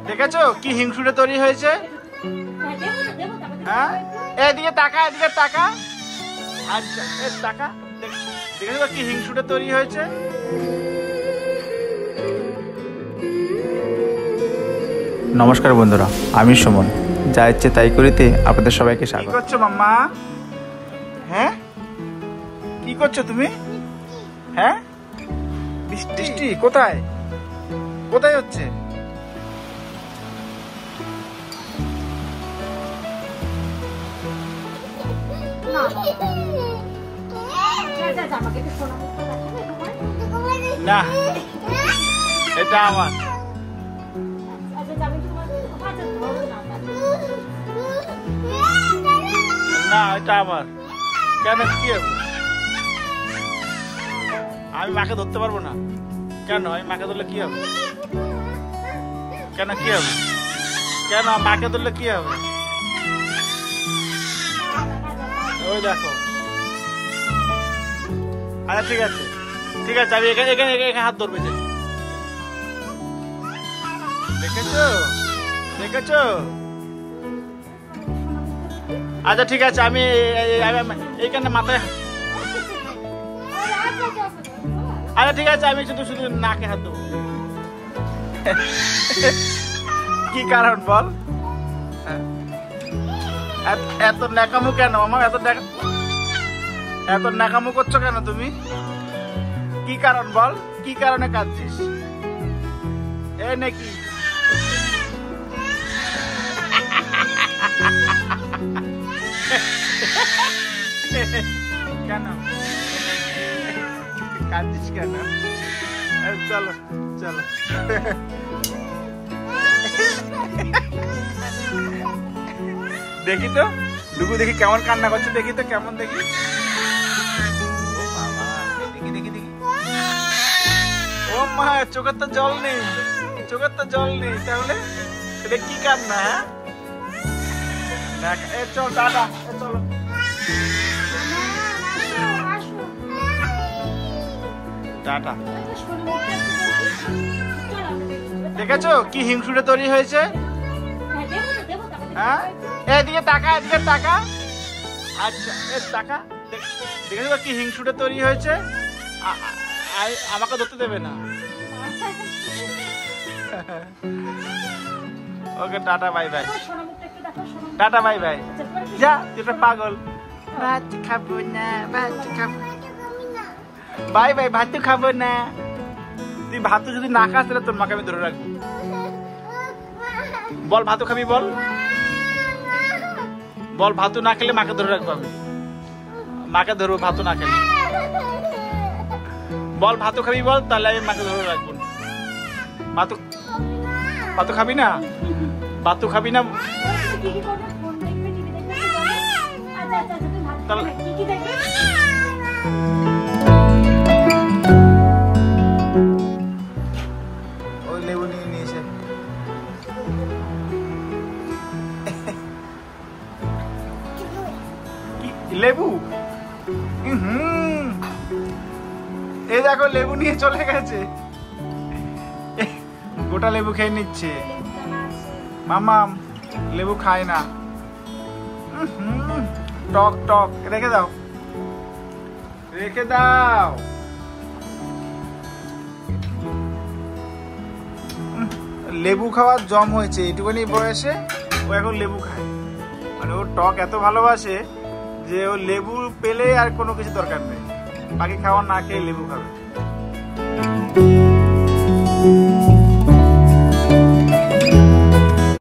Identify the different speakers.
Speaker 1: দেখেছ কি হিংসুটে তৈরি হয়েছে? হ্যাঁ? এদিকে টাকা এদিকে টাকা আচ্ছা টাকা দেখেছ কি হিংসুটে তৈরি হয়েছে?
Speaker 2: নমস্কার বন্ধুরা আমি সুমন। যা ইচ্ছে তাই করিতে আপনাদের সবাইকে
Speaker 1: কি
Speaker 2: স্বাগত।
Speaker 1: করছ মাম্মা? হ্যাঁ? কি করছ তুমি? হ্যাঁ? বৃষ্টি কোথায়? কোথায় হচ্ছে? না। এটা আমার। না, এটা আমার। কেন, কি আমি মাকে ধরতে পারব না। কেন, আমি মাকে ধরলে কি হবে? কেন, কি হবে? কেন, মাকে ধরলে কি হবে? ওই দেখো। আচ্ছা ঠিক আছে। ঠিক আছে, আমি এখানে এখানে এখানে হাত ধরবে দেখেছ? দেখেছ? আচ্ছা ঠিক আছে, আমি এইখানে মাথায় আচ্ছা ঠিক আছে, আমি শুধু শুধু নাকে হাত দেবো কি কারণ বল? হ্যাঁ? এত- ন্যাকামো কেন? আমার এত এত ন্যাকামো করছ কেন তুমি? কি কারণ বল? কি কারণে কাঁদছিস? এ নাকি। কেন? কাঁদছিস কেন? চলো চলো। দেখি তো। ডুগু দেখি কেমন কান্না করছে দেখি তো কেমন দেখি। ও মা চোখের তো জল নেই। চোখের তো জল নেই তাহলে? এটা কি কান্না হ্যাঁ? এ চল দাদা এ চলো। টাটা। দেখেছ কি হিংসুটে তৈরি হয়েছে? হ্যাঁ? এদিকে টাকা এদিকে টাকা আচ্ছা এ টাকা দেখ- তো কি হিংসুটে তৈরি হয়েছে। আমাকে ধরতে দেবে না। Okay tata bye bye. Tata bye bye. যা তুই পাগল। ভাত খাব না ভাত খাব বাই বাই ভাত খাব না। তুই ভাত যদি না খাস তাহলে তোর মাকে আমি ধরে রাখব। বল ভাতও খাবি বল। বল, ভাতু না খেলে মাকে ধরে রাখব আমি। মাকে ধরবো, ভাতু না খেলে। বল, ভাতু খাবি বল, তাহলে আমি মাকে ধরে রাখব। ভাতু ভাতু খাবি না? ভাতু খাবি না? নিয়েছে। লেবু? হুম এই দেখো, লেবু নিয়ে চলে গেছে। গোটা লেবু খেয়ে নিচ্ছে। মামাম লেবু খায় না। টক টক। রেখে দাও। রেখে দাও। লেবু খাওয়ার জম হয়েছে। এটুকুনি বয়সে ও এখন লেবু খায়। মানে ও টক এত ভালোবাসে। যে ও লেবু পেলে আর কোনো কিছু দরকার নেই। বাকি খাওয়া না খেয়ে লেবু খাবে।